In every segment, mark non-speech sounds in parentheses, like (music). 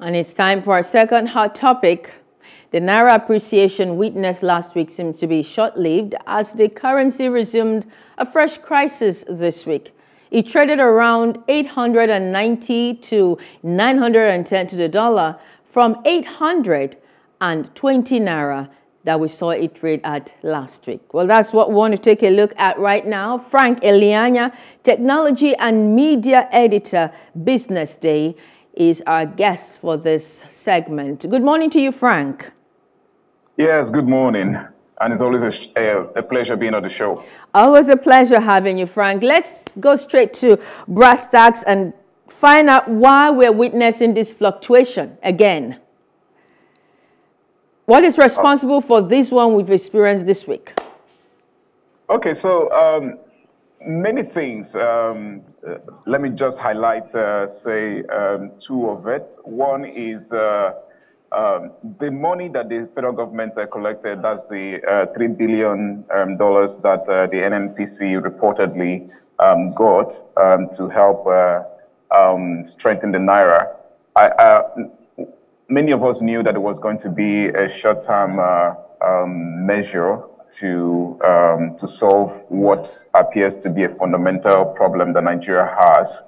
And it's time for our second hot topic. The Naira appreciation witnessed last week seems to be short-lived as the currency resumed a fresh crisis this week. It traded around 890 to 910 to the dollar from 820 Naira that we saw it trade at last week. Well, that's what we want to take a look at right now. Frank Eleanya, Technology and Media Editor, Business Day is our guest for this segment. Good morning to you, Frank. Yes, good morning. And it's always a, a, pleasure being on the show. Always a pleasure having you, Frank. Let's go straight to brass tacks and find out why we're witnessing this fluctuation again. What is responsible for this one we've experienced this week? Okay, so um, many things. Um, uh, let me just highlight, uh, say, um, two of it. One is uh, um, the money that the federal government uh, collected, that's the uh, $3 billion um, that uh, the NNPC reportedly um, got um, to help strengthen the Naira. I, I, many of us knew that it was going to be a short-term measure to um, to solve what appears to be a fundamental problem that Nigeria has.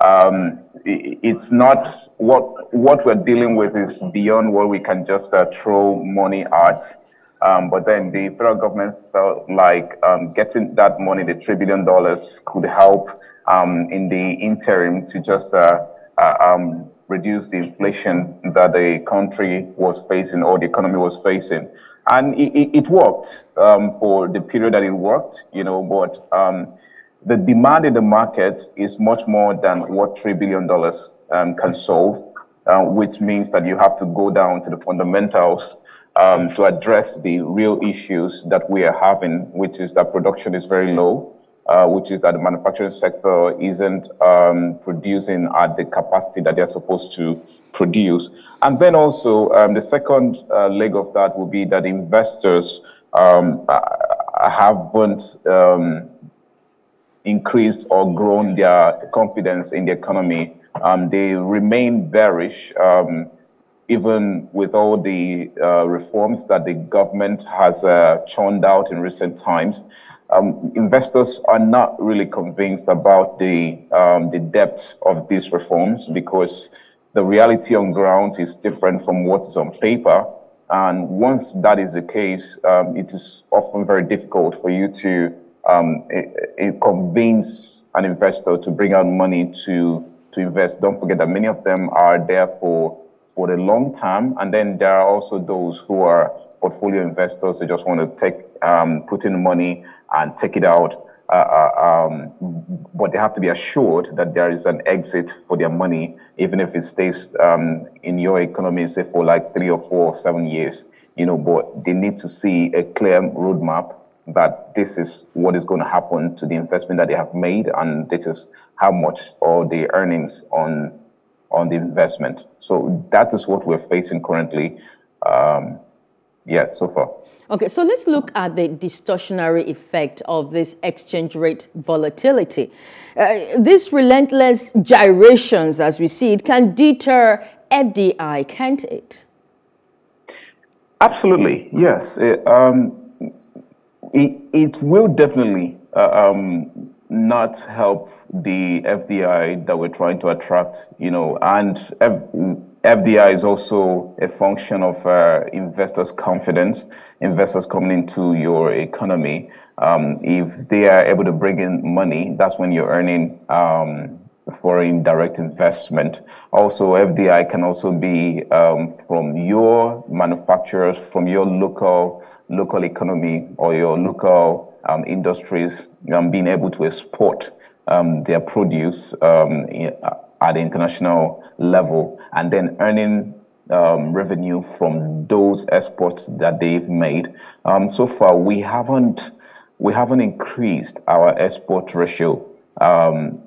Um, it, it's not what what we're dealing with is beyond what we can just uh, throw money at. Um, but then the federal government felt like um, getting that money, the three billion dollars, could help um, in the interim to just uh, uh, um, reduce the inflation that the country was facing or the economy was facing. And it, it worked um, for the period that it worked, you know, but um, the demand in the market is much more than what $3 billion um, can solve, uh, which means that you have to go down to the fundamentals um, to address the real issues that we are having, which is that production is very low, uh, which is that the manufacturing sector isn't um, producing at the capacity that they're supposed to produce. And then also, um, the second uh, leg of that will be that investors um, haven't um, increased or grown their confidence in the economy. Um, they remain bearish um, even with all the uh, reforms that the government has uh, churned out in recent times um, investors are not really convinced about the um, the depth of these reforms because the reality on ground is different from what is on paper. And once that is the case, um, it is often very difficult for you to um, it, it convince an investor to bring out money to to invest. Don't forget that many of them are there for for the long term, and then there are also those who are portfolio investors. They just want to take um, put in money and take it out. Uh, uh, um, but they have to be assured that there is an exit for their money, even if it stays um, in your economy, say for like three or four or seven years. You know, but they need to see a clear roadmap that this is what is going to happen to the investment that they have made, and this is how much or the earnings on on the investment. So that is what we're facing currently. Um, yeah, so far. Okay, so let's look at the distortionary effect of this exchange rate volatility. Uh, these relentless gyrations, as we see it, can deter FDI, can't it? Absolutely, yes. It, um, it, it, will definitely uh, um, not help the FDI that we're trying to attract, you know, and F FDI is also a function of uh, investors' confidence, investors coming into your economy. Um, if they are able to bring in money, that's when you're earning um, foreign direct investment. Also, FDI can also be um, from your manufacturers, from your local local economy or your local um, industries, um, being able to export um, their produce in, at the international level and then earning um, revenue from those exports that they've made. Um, so far, we haven't we haven't increased our export ratio. Um,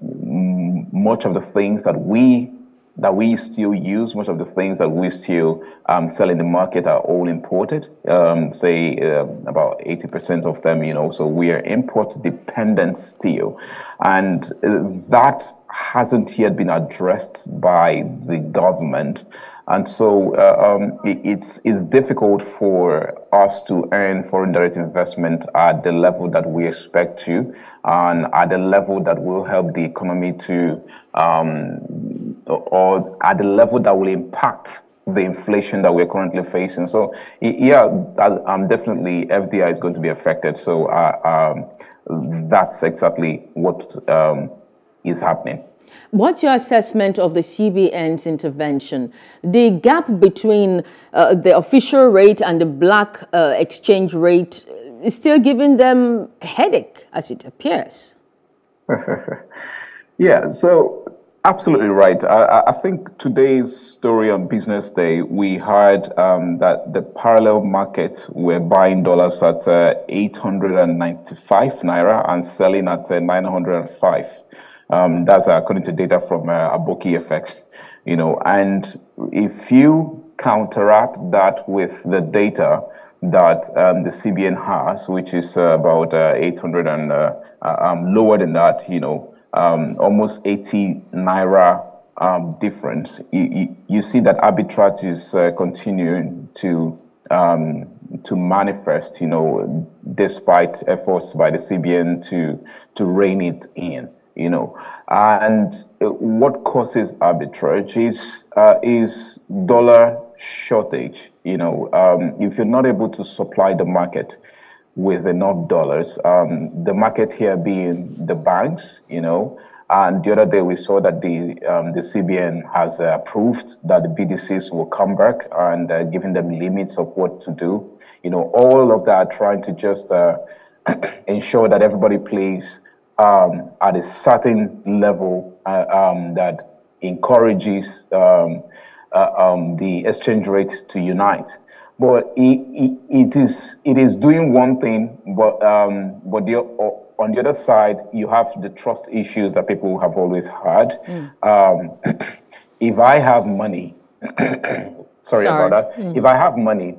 much of the things that we that we still use, most of the things that we still um, sell in the market are all imported. Um, say uh, about 80% of them, you know, so we are import dependent still. And uh, that hasn't yet been addressed by the government. And so uh, um, it, it's, it's difficult for us to earn foreign direct investment at the level that we expect to, and at the level that will help the economy to, um, or at the level that will impact the inflation that we're currently facing. So, yeah, I'm definitely FDI is going to be affected. So, uh, um, that's exactly what um, is happening. What's your assessment of the CBN's intervention? The gap between uh, the official rate and the black uh, exchange rate is still giving them a headache, as it appears. (laughs) yeah, so absolutely right. I, I, think today's story on Business Day, we heard um, that the parallel market were buying dollars at uh, 895 naira and selling at uh, 905. Um, that's according to data from uh, Aboki FX, you know, and if you counteract that with the data that um, the CBN has, which is uh, about uh, 800 and uh, uh, um, lower than that, you know, um, almost 80 naira um, difference, you, you, you, see that arbitrage is uh, continuing to um, to manifest, you know, despite efforts by the CBN to to rein it in you know. And what causes arbitrage is uh, is dollar shortage. You know, um, if you're not able to supply the market with enough dollars, um, the market here being the banks, you know. And the other day we saw that the um, the CBN has uh, approved that the BDCs will come back and uh, giving them limits of what to do. You know, all of that trying to just uh, (clears throat) ensure that everybody plays um, at a certain level uh, um, that encourages um, uh, um, the exchange rate to unite. But it, it, it is it is doing one thing, but um, but the, on the other side, you have the trust issues that people have always had. Mm. (clears throat) if I have money, sorry, (clears throat) sorry, about that. Mm. If I have money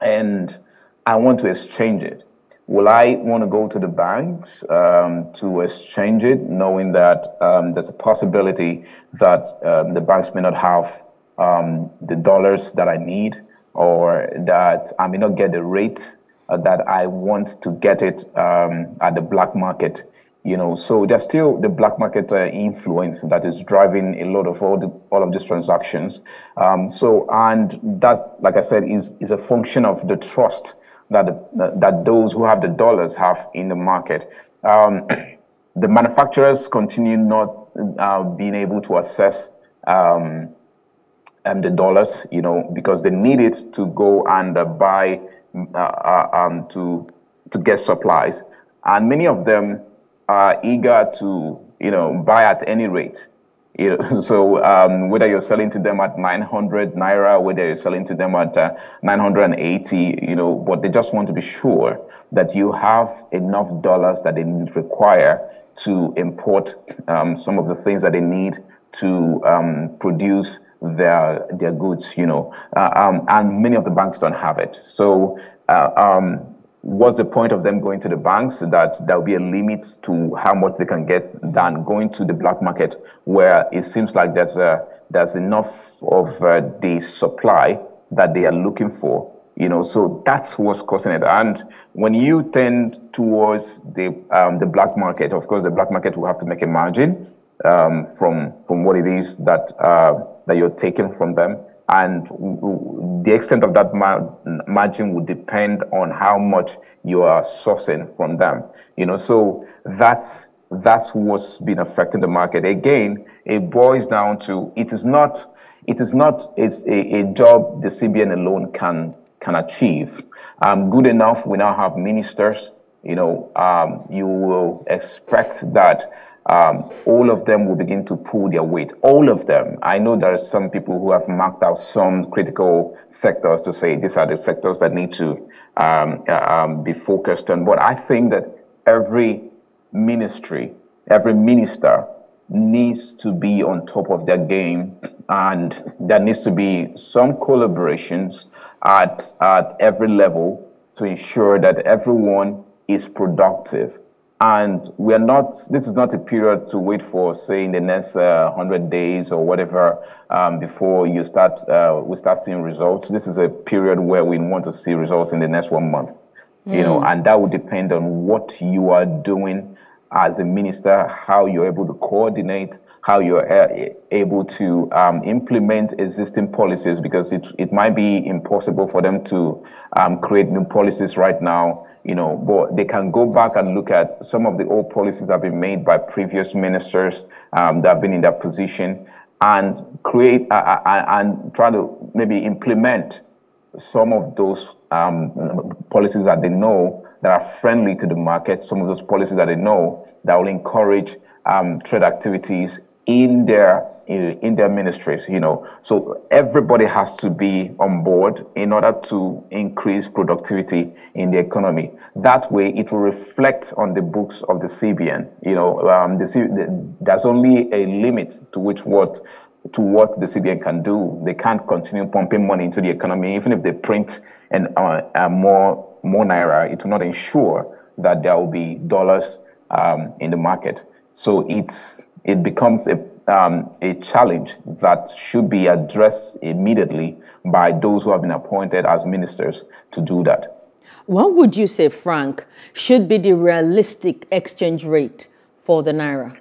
and I want to exchange it, Will I want to go to the banks um, to exchange it, knowing that um, there's a possibility that um, the banks may not have um, the dollars that I need, or that I may not get the rate uh, that I want to get it um, at the black market? You know, so there's still the black market uh, influence that is driving a lot of all the, all of these transactions. Um, so, and that's like I said, is is a function of the trust that the, that those who have the dollars have in the market. Um, (clears throat) the manufacturers continue not uh, being able to assess um, um, the dollars, you know, because they need it to go and uh, buy uh, uh, um, to to get supplies, and many of them are eager to, you know, buy at any rate. You know, (laughs) so um, whether you're selling to them at 900 naira, whether you're selling to them at uh, 980, you know, but they just want to be sure that you have enough dollars that they require to import um, some of the things that they need to um, produce their their goods. You know, uh, um, and many of the banks don't have it. So uh, um, what's the point of them going to the banks that there'll be a limit to how much they can get than going to the black market where it seems like there's a, there's enough of uh, the supply that they are looking for you know so that's what's causing it and when you tend towards the um, the black market of course the black market will have to make a margin um, from from what it is that uh, that you're taking from them and the extent of that margin would depend on how much you are sourcing from them. You know, so that's that's what's been affecting the market. Again, it boils down to it is not it is not it's a, a job the CBN alone can can achieve. Um, good enough. We now have ministers. You know, um, you will expect that um, all of them will begin to pull their weight. All of them. I know there are some people who have marked out some critical sectors to say these are the sectors that need to um, uh, um, be focused on. But I think that every ministry, every minister needs to be on top of their game and there needs to be some collaborations at, at every level to ensure that everyone is productive and we are not, this is not a period to wait for, say, in the next uh, 100 days or whatever um, before you start, uh, we start seeing results. This is a period where we want to see results in the next one month, mm. you know, hmm. and that would depend on what you are doing as a minister, how you're able to coordinate, how you're uh, able to um, implement existing policies, because it, it might be impossible for them to um, create new policies right now you know, but they can go back and look at some of the old policies that have been made by previous ministers um, that have been in that position and create uh, uh, uh, and try to maybe implement some of those um, policies that they know that are friendly to the market, some of those policies that they know that will encourage um, trade activities in their in their ministries, you know. So everybody has to be on board in order to increase productivity in the economy. That way, it will reflect on the books of the CBN. You know, um, the, the, there's only a limit to which what to what the CBN can do. They can't continue pumping money into the economy, even if they print and uh, uh, more more naira. It will not ensure that there will be dollars um, in the market. So it's it becomes a um, a challenge that should be addressed immediately by those who have been appointed as ministers to do that. What would you say, Frank, should be the realistic exchange rate for the Naira?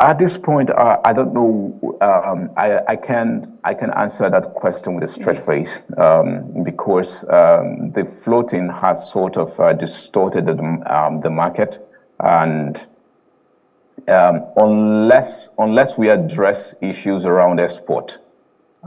At this point, uh, I don't know. Um, I, I, can I can answer that question with a straight face um, because um, the floating has sort of uh, distorted the, um, the market, and um, unless unless we address issues around export.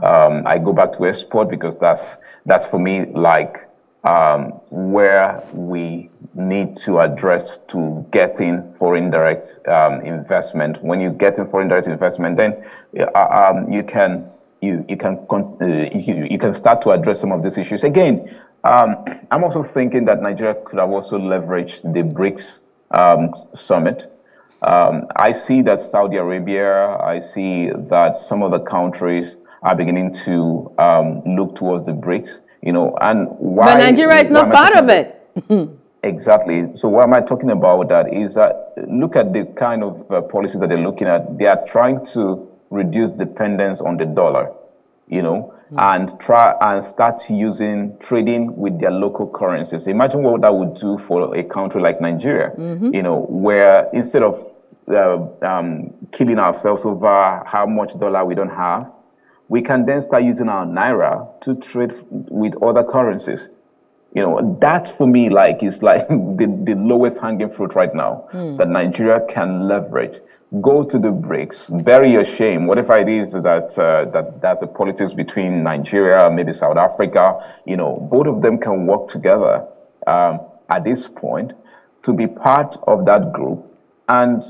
Um, I go back to export because that's that's for me like um, where we need to address to getting foreign direct um, investment. When you get in foreign direct investment, then uh, um, you can you you can uh, you, you can start to address some of these issues again. Um, I'm also thinking that Nigeria could have also leveraged the BRICS summit um, I see that Saudi Arabia, I see that some of the countries are beginning to um, look towards the BRICS, you know, and why? But Nigeria is not part of it. (laughs) exactly. So why am I talking about that is that look at the kind of uh, policies that they're looking at. They are trying to reduce dependence on the dollar, you know, mm. and try and start using trading with their local currencies. Imagine what that would do for a country like Nigeria, mm-hmm. you know, where instead of uh, um, killing ourselves over how much dollar we don't have, we can then start using our naira to trade with other currencies. You know, that for me, like, is like (laughs) the, the lowest hanging fruit right now mm. that Nigeria can leverage. Go to the BRICS, bury your shame. Whatever it is that uh, that that's the politics between Nigeria, maybe South Africa. You know, both of them can work together um, at this point to be part of that group and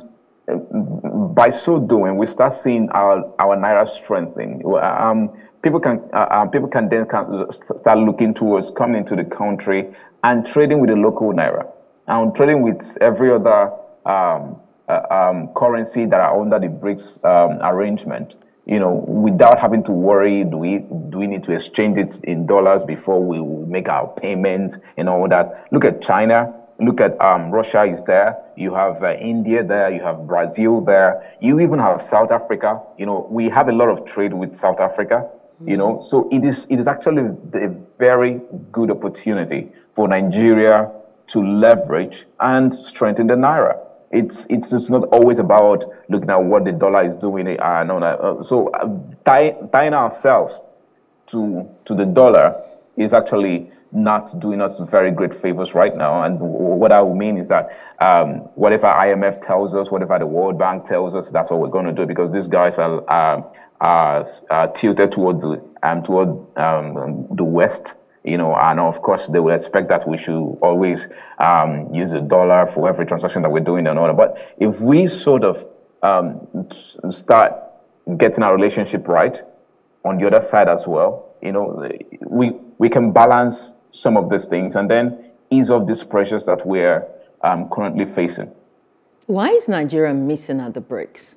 by so doing, we start seeing our, our naira strengthening. Um, people can uh, uh, people can then start looking towards coming into the country and trading with the local naira and trading with every other um, uh, um, currency that are under the BRICS um, arrangement. You know, without having to worry, do we do we need to exchange it in dollars before we make our payments and all that? Look at China look at um, Russia is there. You have uh, India there. You have Brazil there. You even have South Africa. You know, we have a lot of trade with South Africa. Mm-hmm. You know, so it is it is actually a very good opportunity for Nigeria to leverage and strengthen the naira. It's it's just not always about looking at what the dollar is doing. Uh, no, uh, so uh, tie, tying ourselves to to the dollar is actually not doing us very great favors right now. And what I mean is that um, whatever IMF tells us, whatever the World Bank tells us, that's what we're going to do because these guys are, are, are tilted towards the, um, toward um, the West. You know, and of course, they will expect that we should always um, use a dollar for every transaction that we're doing and all that. But if we sort of um, start getting our relationship right on the other side as well, you know, we we can balance some of these things and then ease off these pressures that we're um, currently facing. Why is Nigeria missing at the BRICS?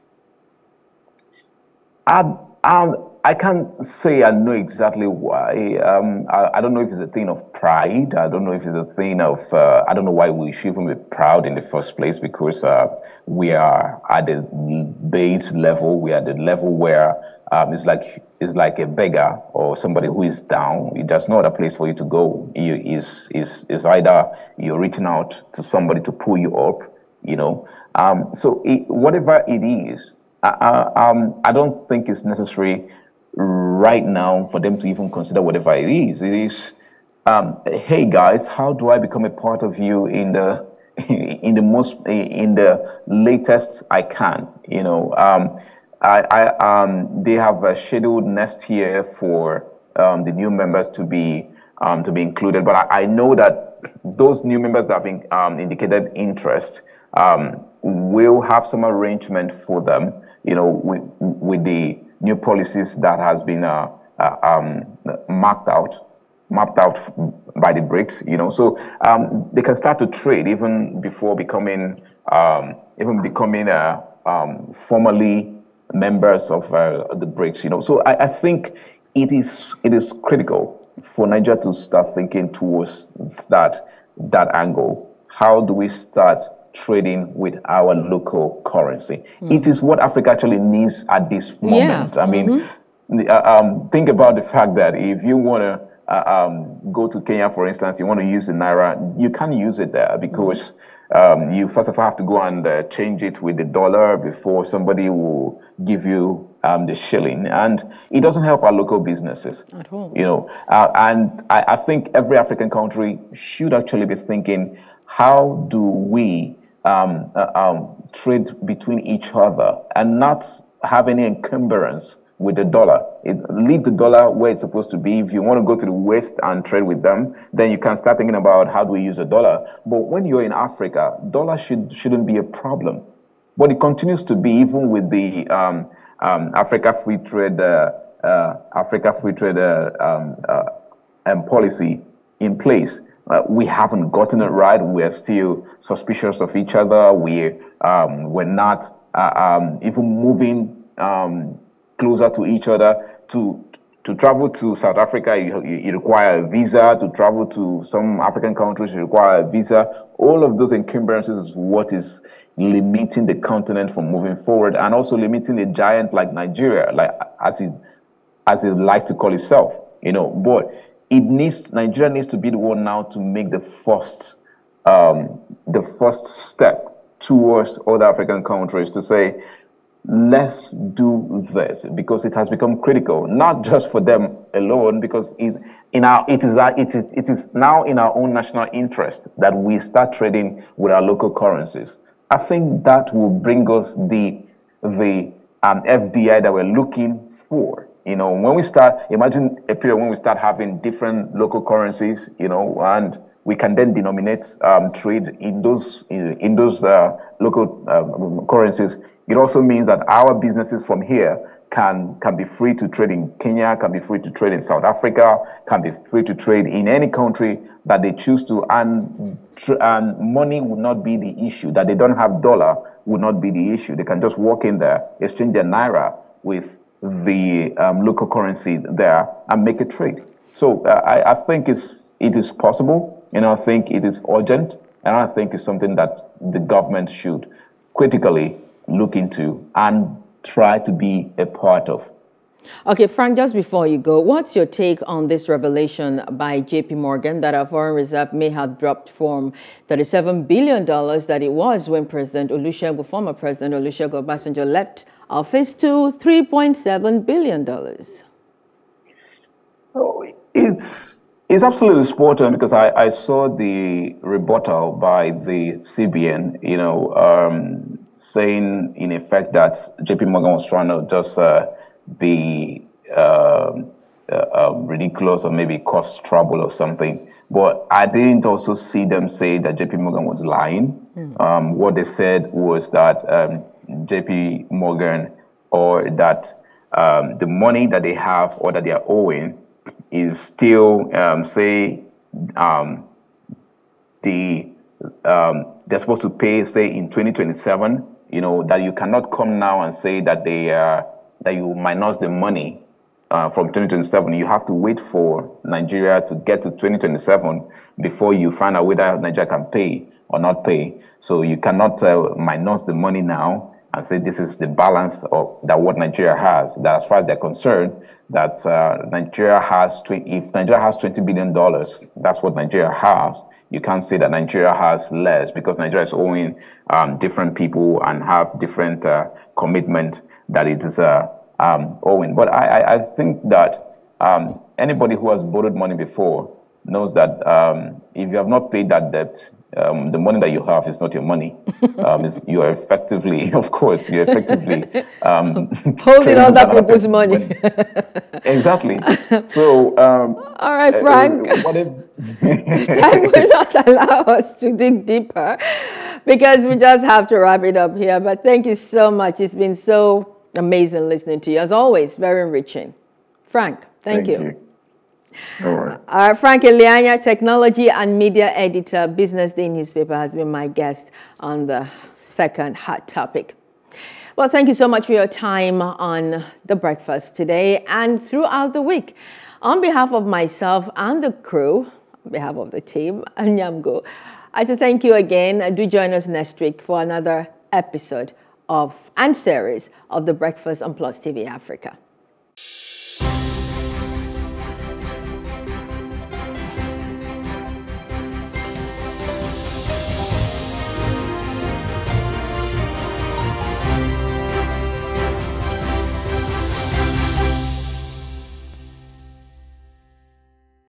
Um, um, I can't say I know exactly why. Um, I, I, don't know if it's a thing of pride. I don't know if it's a thing of, uh, I don't know why we should even be proud in the first place because uh, we are at the base level. We are at the level where um, it's like it's like a beggar or somebody who is down. There's no other place for you to go. You, is is is either you're reaching out to somebody to pull you up, you know. Um, so it, whatever it is, I, I, um, I don't think it's necessary right now for them to even consider whatever it is. It is, um, hey guys, how do I become a part of you in the (laughs) in the most in the latest I can? You know, um, I, I um, they have a scheduled next year for um, the new members to be um, to be included, but I, I, know that those new members that have um, indicated interest um, will have some arrangement for them. You know, with with the new policies that has been uh, uh, um, marked out, mapped out by the BRICS, you know, so they can start to trade even before becoming, even becoming uh, formally members of uh, the BRICS, you know. So I, I think it is it is critical for Nigeria to start thinking towards that that angle. How do we start trading with our local currency. Mm. It is what Africa actually needs at this moment. Yeah. I mean, mm-hmm. uh, um, think about the fact that if you want to uh, um, go to Kenya, for instance, you want to use the naira, you can't use it there because um, you first of all have to go and uh, change it with the dollar before somebody will give you um, the shilling, and it doesn't help our local businesses at all. You know, uh, and I, I think every African country should actually be thinking, how do we um, uh, um, trade between each other and not have any encumbrance with the dollar. It, leave the dollar where it's supposed to be. If you want to go to the West and trade with them, then you can start thinking about how do we use a dollar. But when you're in Africa, dollar should shouldn't be a problem. But it continues to be even with the um, um, Africa Free Trade uh, uh, Africa Free Trade uh, um, uh, policy in place. Uh, we haven't gotten it right. We're still suspicious of each other. We um, we're not uh, um, even moving um, closer to each other. To to travel to South Africa, you, you, require a visa. To travel to some African countries, you require a visa. All of those encumbrances is what is limiting the continent from moving forward, and also limiting a giant like Nigeria, like as it as it likes to call itself. You know, but it needs Nigeria needs to be the one now to make the first um, the first step towards other African countries to say, let's do this because it has become critical, not just for them alone, because it, in our, it, is, it, is, it is now in our own national interest that we start trading with our local currencies. I think that will bring us the, the um, FDI that we're looking for. You know, when we start, imagine a period when we start having different local currencies, you know, and we can then denominate um, trade in those in, in those uh, local uh, currencies. It also means that our businesses from here can can be free to trade in Kenya, can be free to trade in South Africa, can be free to trade in any country that they choose to, and and money would not be the issue. That they don't have dollar would not be the issue. They can just walk in there, exchange their naira with the um, local currency there and make a trade. So uh, I, I, think it's, it is possible, and I think it is urgent, and I think it's something that the government should critically look into and try to be a part of. Okay, Frank, just before you go, what's your take on this revelation by JP Morgan that our foreign reserve may have dropped from $37 billion that it was when President Olusegun, former President Olusegun Obasanjo left office to $3.7 billion. Oh, it's, it's absolutely spot on because I, I saw the rebuttal by the CBN, you know, um, saying in effect that JP Morgan was trying to just uh, be uh, uh, ridiculous or maybe cause trouble or something. But I didn't also see them say that JP Morgan was lying. Mm. Um, what they said was that um, JP Morgan or that um, the money that they have or that they are owing is still, um, say, um, the um, they're supposed to pay, say, in 2027. You know that you cannot come now and say that they uh, that you minus the money uh, from 2027, you have to wait for Nigeria to get to 2027 before you find out whether Nigeria can pay or not pay. So you cannot uh, minus the money now and say this is the balance of that what Nigeria has. That as far as they're concerned, that uh, Nigeria has if Nigeria has 20 billion dollars, that's what Nigeria has. You can't say that Nigeria has less because Nigeria is owing um, different people and have different uh, commitment that it is uh, um, owing. But I, I, think that um, anybody who has borrowed money before knows that um, if you have not paid that debt, um, the money that you have is not your money. (laughs) Um, you are effectively, (laughs) of course, you're effectively um, (laughs) holding on that people's money. money. exactly. So, um, all right, uh, Frank. Uh, what if time will not allow us to dig deeper because we just have to wrap it up here. But thank you so much. It's been so amazing listening to you, as always. Very enriching. Frank, thank, thank you. you. All right. Uh, Frank Eleanya, technology and media editor, Business Day newspaper, has been my guest on the second hot topic. Well, thank you so much for your time on the breakfast today and throughout the week. On behalf of myself and the crew, on behalf of the team, and (laughs) Nyamgo, I say thank you again. Do join us next week for another episode of and series of the Breakfast on Plus TV Africa.